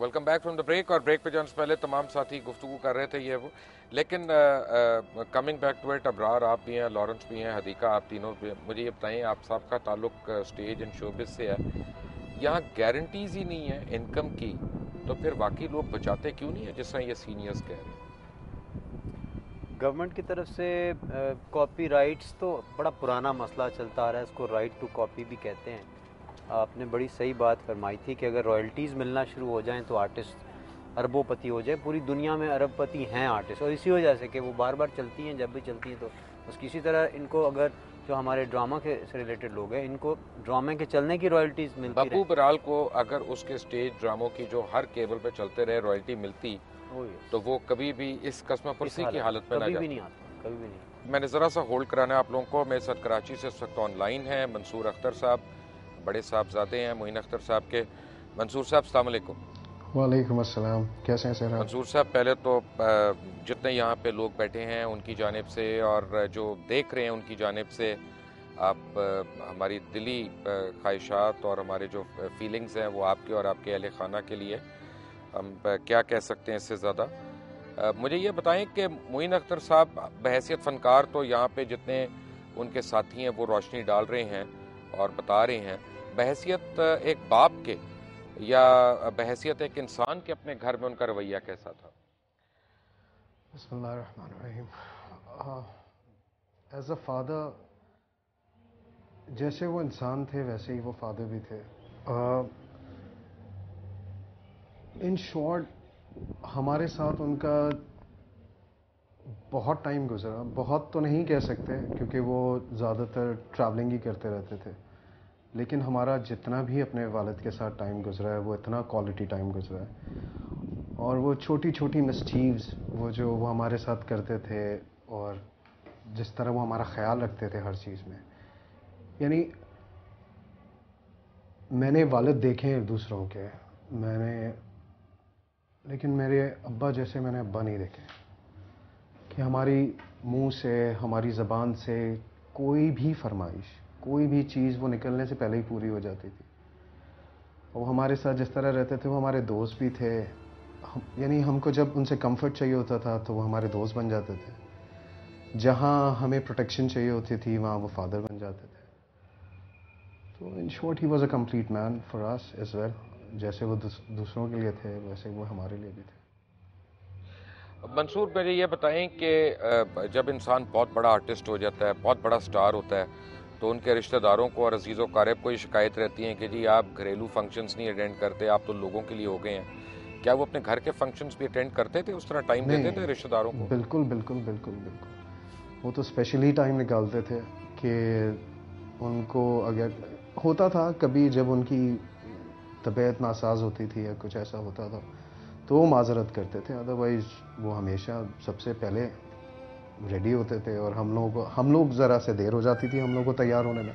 Welcome back from the break और break पे जाने से पहले तमाम साथी गुफ्तु कर रहे थे ये वो। लेकिन coming back to it Abrar आप भी हैं लॉरेंस भी हैं, हदीका आप तीनों भी मुझे ये बताएँ, आप सबका ताल्लुक स्टेज एंड शोबिस से है। यहाँ गारंटीज ही नहीं है इनकम की। तो फिर बाकी लोग बचाते क्यों नहीं है, जिस तरह ये सीनियर्स कह रहे हैं? गवर्नमेंट की तरफ़ से कॉपी राइट्स तो बड़ा पुराना मसला चलता आ रहा है, इसको राइट टू कॉपी भी कहते हैं। आपने बड़ी सही बात फरमाई थी कि अगर रॉयल्टीज़ मिलना शुरू हो जाएँ तो आर्टिस्ट अरबोपति हो जाए पूरी दुनिया में अरबपति हैं आर्टिस्ट और इसी वजह से कि वो बार बार चलती हैं जब भी चलती हैं तो बस किसी तरह इनको अगर जो हमारे ड्रामा के से रिलेटेड लोग हैं इनको ड्रामे के चलने की रॉयल्टीज़ मिलती बब्बू बराल को अगर उसके स्टेज ड्रामों की जो हर केबल पे चलते रहे रॉयल्टी मिलती तो वो कभी भी इस कस्म पुरसी की हालत में कभी भी नहीं आता कभी भी नहीं। मैंने ज़रा सा होल्ड कराना है आप लोगों को। मेरे साथ कराची से इस वक्त ऑनलाइन है मंसूर अख्तर साहब। बड़े साहबजादे हैं मोइन अख्तर साहब के। मंसूर साहब सलामकुम वालेकुम। अस्सलाम। कैसे हैं सर मंसूर साहब पहले तो जितने यहाँ पे लोग बैठे हैं उनकी जानब से और जो देख रहे हैं उनकी जानब से आप हमारी दिली ख्वाहिशात और हमारे जो फीलिंग्स हैं वो आपके और आपके अहल खाना के लिए हम क्या कह सकते हैं इससे ज़्यादा? मुझे ये बताएँ कि मोइन अख्तर साहब बहसीत फ़नकार तो यहाँ पे जितने उनके साथी हैं वो रोशनी डाल रहे हैं और बता रहे हैं। बहसीत एक बाप के या बहसीत एक इंसान के अपने घर में उनका रवैया कैसा था? एज अ फादर जैसे वो इंसान थे वैसे ही वो फादर भी थे। इन uh, शॉर्ट हमारे साथ उनका बहुत टाइम गुजरा। बहुत तो नहीं कह सकते क्योंकि वो ज़्यादातर ट्रैवलिंग ही करते रहते थे। लेकिन हमारा जितना भी अपने वालद के साथ टाइम गुजरा है, वो इतना क्वालिटी टाइम गुजरा है। और वो छोटी छोटी मिसचीव्स वो जो वो हमारे साथ करते थे और जिस तरह वो हमारा ख्याल रखते थे हर चीज़ में। यानी मैंने वालद देखे हैं दूसरों के, मैंने, लेकिन मेरे अब्बा जैसे मैंने अब्बा नहीं देखे। कि हमारी मुँह से, हमारी ज़बान से कोई भी फरमाइश कोई भी चीज़ वो निकलने से पहले ही पूरी हो जाती थी। वो हमारे साथ जिस तरह रहते थे, वो हमारे दोस्त भी थे। हम, यानी हमको जब उनसे कंफर्ट चाहिए होता था तो वो हमारे दोस्त बन जाते थे। जहाँ हमें प्रोटेक्शन चाहिए होती थी, वहाँ वो फादर बन जाते थे। तो in short he was a complete man for us as well जैसे वो दूसरों के लिए थे, वैसे वो हमारे लिए भी थे। मंसूर, मेरे ये बताएँ कि जब इंसान बहुत बड़ा आर्टिस्ट हो जाता है, बहुत बड़ा स्टार होता है तो उनके रिश्तेदारों को और अज़ीज़ कारब को ये शिकायत रहती है कि जी आप घरेलू फ़ंक्शंस नहीं अटेंड करते आप तो लोगों के लिए हो गए हैं। क्या वो अपने घर के फ़ंक्शंस भी अटेंड करते थे उस तरह टाइम देते थे रिश्तेदारों को? बिल्कुल बिल्कुल बिल्कुल बिल्कुल। वो तो स्पेशली टाइम निकालते थे कि उनको अगर होता था कभी जब उनकी तबीयत नासाज होती थी या कुछ ऐसा होता था तो वो माजरत करते थे अदरवाइज़ वो हमेशा सबसे पहले रेडी होते थे और हम लोगों को हम लोग ज़रा से देर हो जाती थी हम लोग को तैयार होने में।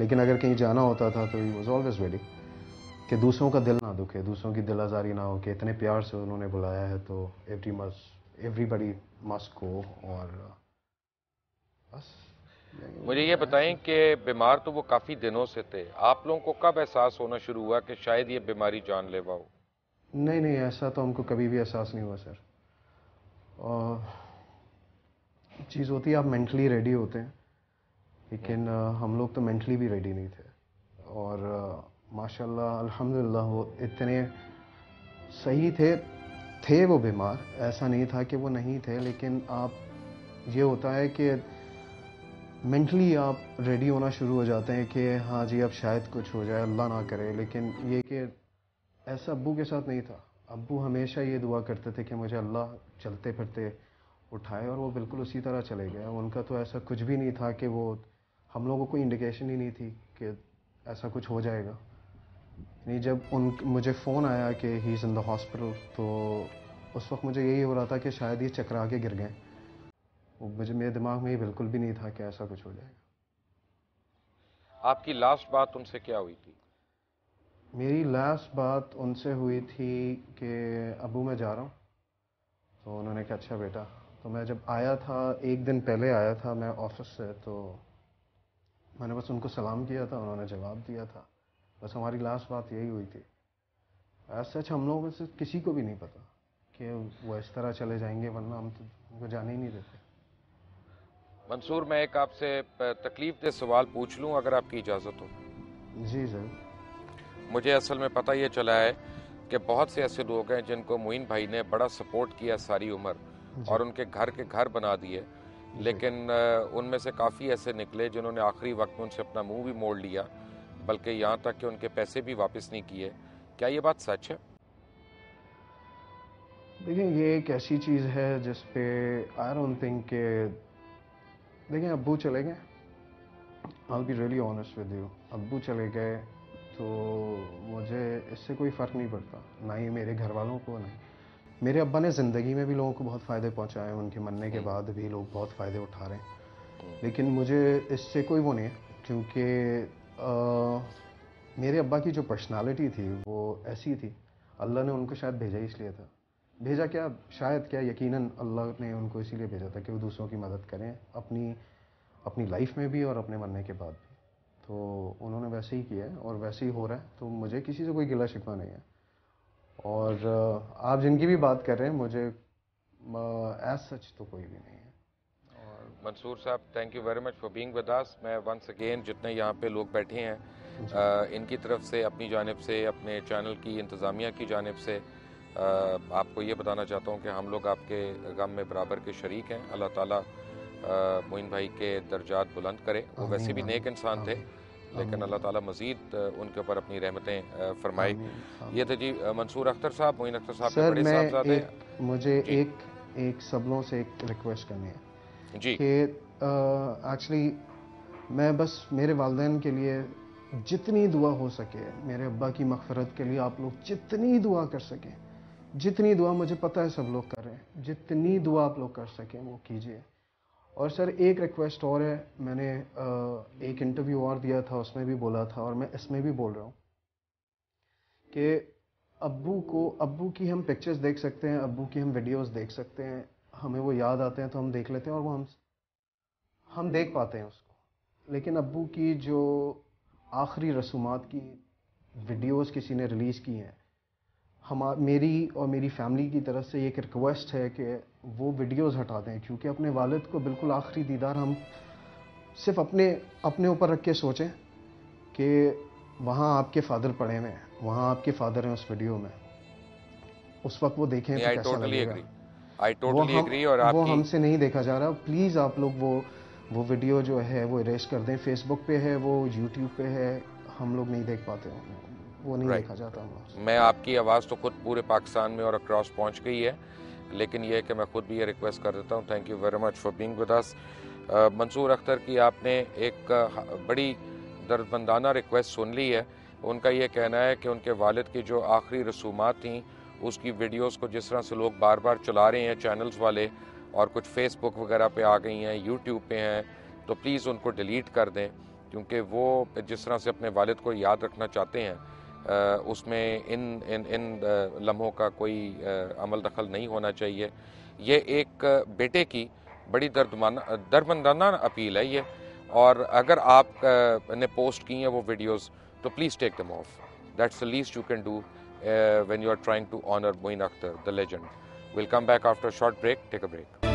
लेकिन अगर कहीं जाना होता था तो ही वॉज़ ऑलवेज रेडी कि दूसरों का दिल ना दुखे दूसरों की दिल आज़ारी ना हो कि इतने प्यार से उन्होंने बुलाया है तो एवरी मस एवरीबडी मस्ट को और बस। मुझे ये बताएँ कि बीमार तो वो काफ़ी दिनों से थे। आप लोगों को कब एहसास होना शुरू हुआ कि शायद ये बीमारी जानलेवा हो? नहीं नहीं ऐसा तो हमको कभी भी एहसास नहीं हुआ सर चीज़ होती है आप मेंटली रेडी होते हैं। लेकिन हम लोग तो मेंटली भी रेडी नहीं थे। और माशाल्लाह अल्हम्दुलिल्लाह वो इतने सही थे थे वो बीमार। ऐसा नहीं था कि वो नहीं थे लेकिन आप ये होता है कि मेंटली आप रेडी होना शुरू हो जाते हैं कि हाँ जी अब शायद कुछ हो जाए अल्लाह ना करे। लेकिन ये कि ऐसा अब्बू के साथ नहीं था। अब्बू हमेशा ये दुआ करते थे कि मुझे अल्लाह चलते फिरते उठाए और वो बिल्कुल उसी तरह चले गए। उनका तो ऐसा कुछ भी नहीं था कि वो हम लोगों को कोई इंडिकेशन ही नहीं थी कि ऐसा कुछ हो जाएगा। नहीं जब उन मुझे फ़ोन आया कि he is in the hospital तो उस वक्त मुझे यही हो रहा था कि शायद ये चकरा के गिर गए। वो मुझे मेरे दिमाग में ये बिल्कुल भी नहीं था कि ऐसा कुछ हो जाएगा। आपकी लास्ट बात उनसे क्या हुई थी? मेरी लास्ट बात उनसे हुई थी कि अबू मैं जा रहा हूँ। तो उन्होंने कहा अच्छा बेटा तो मैं जब आया था एक दिन पहले आया था मैं ऑफ़िस से तो मैंने बस उनको सलाम किया था उन्होंने जवाब दिया था। बस हमारी लास्ट बात यही हुई थी। सच हम लोगों में से किसी को भी नहीं पता कि वो इस तरह चले जाएँगे वरना हम तो उनको जाने ही नहीं देते। मंसूर मैं एक आपसे तकलीफ़ दे सवाल पूछ लूँ अगर आपकी इजाज़त हो। जी सर मुझे असल में पता ये चला है कि बहुत से ऐसे लोग हैं जिनको मोइन भाई ने बड़ा सपोर्ट किया सारी उम्र। और उनके घर के घर बना दिए। लेकिन उनमें से काफ़ी ऐसे निकले जिन्होंने आखिरी वक्त में उनसे अपना मुँह भी मोड़ लिया बल्कि यहाँ तक कि उनके पैसे भी वापस नहीं किए। क्या ये बात सच है? देखिए ये एक ऐसी चीज़ है जिस पे आई डोंट थिंक के देखिए अब्बू चले गए। I be really honest with you अब्बू चले गए तो मुझे इससे कोई फ़र्क नहीं पड़ता। ना ही मेरे घर वालों को नहीं मेरे अब्बा ने ज़िंदगी में भी लोगों को बहुत फ़ायदे पहुँचाए उनके मरने के हम्म। बाद भी लोग बहुत फ़ायदे उठा रहे हैं। हम्म। लेकिन मुझे इससे कोई वो नहीं है क्योंकि मेरे अब्बा की जो पर्सनालिटी थी वो ऐसी थी। अल्लाह ने उनको शायद भेजा इसलिए था। भेजा क्या? शायद क्या? यकीनन अल्लाह ने उनको इसीलिए भेजा था कि वो दूसरों की मदद करें अपनी अपनी लाइफ में भी और अपने मरने के बाद भी। तो उन्होंने वैसे ही किया है और वैसे ही हो रहा है तो मुझे किसी से कोई गिला शिकवा नहीं है। और आप जिनकी भी बात कर रहे हैं मुझे एज सच तो कोई भी नहीं है। और मंसूर साहब thank you very much for being with us मैं वंस अगेन जितने यहाँ पे लोग बैठे हैं आ, इनकी तरफ़ से अपनी जानब से अपने चैनल की इंतज़ामिया की जानब से आ, आपको ये बताना चाहता हूँ कि हम लोग आपके गम में बराबर के शरीक हैं। अल्लाह ताला मोइन भाई के दर्जात बुलंद करे। वो वैसे भी नेक इंसान थे। लेकिन अल्लाह ताला मजीद उनके ऊपर अपनी रहमतें फरमाए। ये थे जी मंसूर अख्तर साहब मोइन अख्तर साहब सर बड़े मैं एक, मुझे एक एक सब लोगों से एक रिक्वेस्ट करनी है जी। कि एक्चुअली मैं बस मेरे वालदेन के लिए जितनी दुआ हो सके मेरे अब्बा की मगफरत के लिए आप लोग जितनी दुआ कर सकें जितनी दुआ मुझे पता है सब लोग कर रहे हैं जितनी दुआ आप लोग कर सकें वो कीजिए। और सर, एक रिक्वेस्ट और है, मैंने एक इंटरव्यू और दिया था, उसमें भी बोला था और मैं इसमें भी बोल रहा हूँ कि अब्बू को, अब्बू की हम पिक्चर्स देख सकते हैं, अब्बू की हम वीडियोस देख सकते हैं, हमें वो याद आते हैं तो हम देख लेते हैं और वो हम हम देख पाते हैं उसको। लेकिन अब्बू की जो आखिरी रसूमात की वीडियोस किसी ने रिलीज़ की हैं हम मेरी और मेरी फैमिली की तरफ़ से एक रिक्वेस्ट है कि वो वीडियोस हटा दें क्योंकि अपने वालिद को बिल्कुल आखिरी दीदार हम सिर्फ़ अपने अपने ऊपर रख के सोचें कि वहाँ आपके फादर पड़े हुए हैं वहाँ आपके फादर हैं उस वीडियो में। उस वक्त वो देखें तो कैसा लगेगा। वो, हम, और वो हमसे नहीं देखा जा रहा। प्लीज़ आप लोग वो वो वीडियो जो है वो इरेज कर दें। फेसबुक पे है वो यूट्यूब पे है हम लोग नहीं देख पाते। वो नहीं देखा जाता मैं आपकी आवाज़ तो खुद पूरे पाकिस्तान में और अक्रॉस पहुँच गई है लेकिन ये कि मैं खुद भी ये रिक्वेस्ट कर देता हूँ। Thank you very much for being with us Mansoor Akhtar की आपने एक बड़ी दर्दमंदाना रिक्वेस्ट सुन ली है। उनका ये कहना है कि उनके वालिद की जो आखिरी रसूमात थी उसकी वीडियोस को जिस तरह से लोग बार बार चला रहे हैं चैनल्स वाले और कुछ फेसबुक वगैरह पे आ गई हैं यूट्यूब पे हैं तो प्लीज़ उनको डिलीट कर दें क्योंकि वो जिस तरह से अपने वालिद को याद रखना चाहते हैं। उसमें इन इन इन लम्हों का कोई अमल दखल नहीं होना चाहिए ये एक बेटे की बड़ी दर्दमाना, दर्दमंदाना अपील है ये और अगर आप ने पोस्ट की हैं वो वीडियोस तो please take them off that's the least you can do when you are trying to honour Moin Akhtar the legend come back after a short break. Take a break.